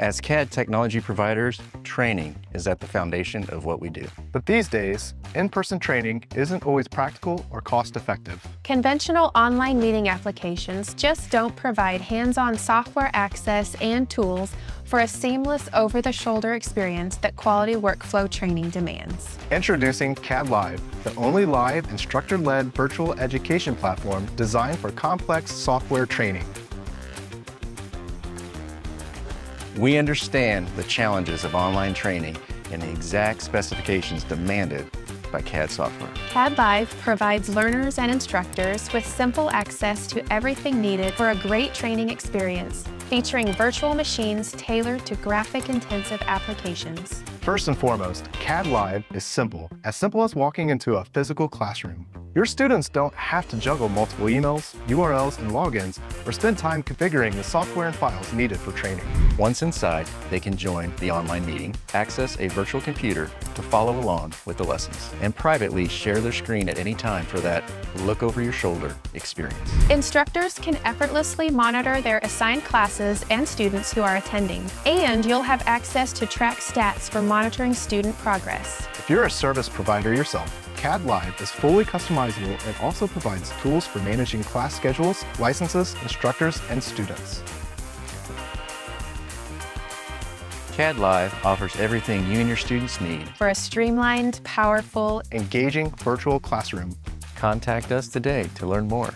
As CAD technology providers, training is at the foundation of what we do. But these days, in-person training isn't always practical or cost-effective. Conventional online meeting applications just don't provide hands-on software access and tools for a seamless over-the-shoulder experience that quality workflow training demands. Introducing CAD Live, the only live instructor-led virtual education platform designed for complex software training. We understand the challenges of online training and the exact specifications demanded by CAD software. CAD Live provides learners and instructors with simple access to everything needed for a great training experience, featuring virtual machines tailored to graphic-intensive applications. First and foremost, CAD Live is simple, as simple as walking into a physical classroom. Your students don't have to juggle multiple emails, URLs, and logins, or spend time configuring the software and files needed for training. Once inside, they can join the online meeting, access a virtual computer to follow along with the lessons, and privately share their screen at any time for that look over your shoulder experience. Instructors can effortlessly monitor their assigned classes and students who are attending, and you'll have access to track stats for monitoring student progress. If you're a service provider yourself, CAD Live is fully customizable and also provides tools for managing class schedules, licenses, instructors, and students. CAD Live offers everything you and your students need. For a streamlined, powerful, engaging virtual classroom. Contact us today to learn more.